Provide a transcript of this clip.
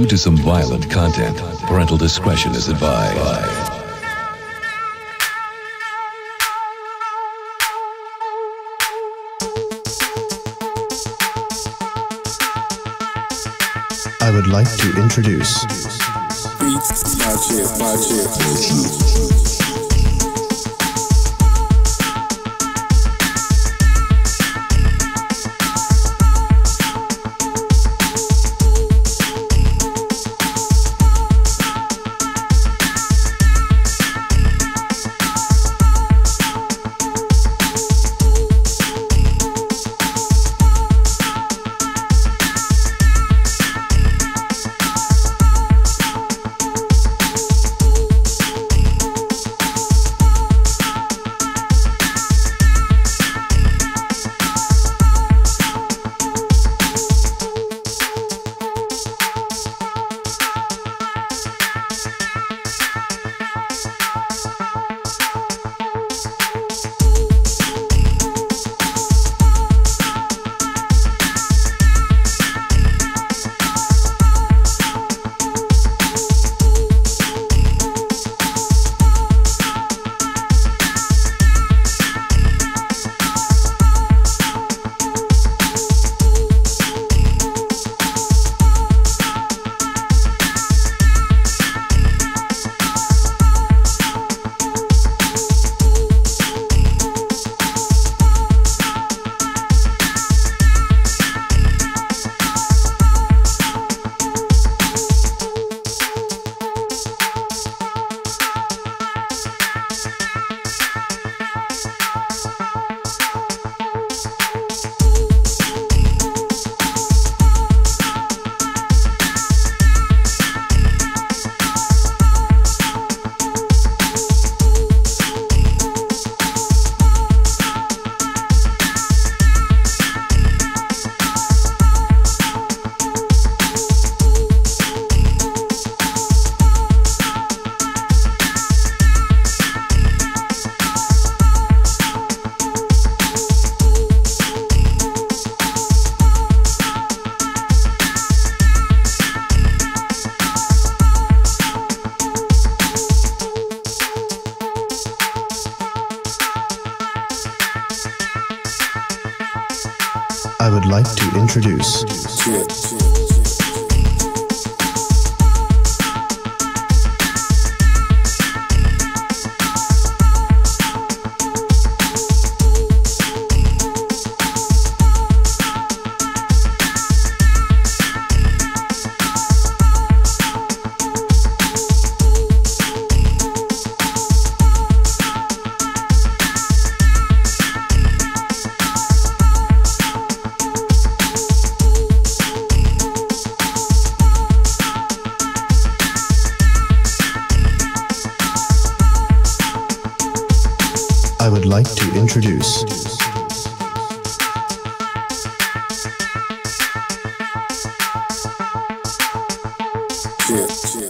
due to some violent content. Parental discretion is advised. I would like to introduce I would like to introduce would like to introduce Chick.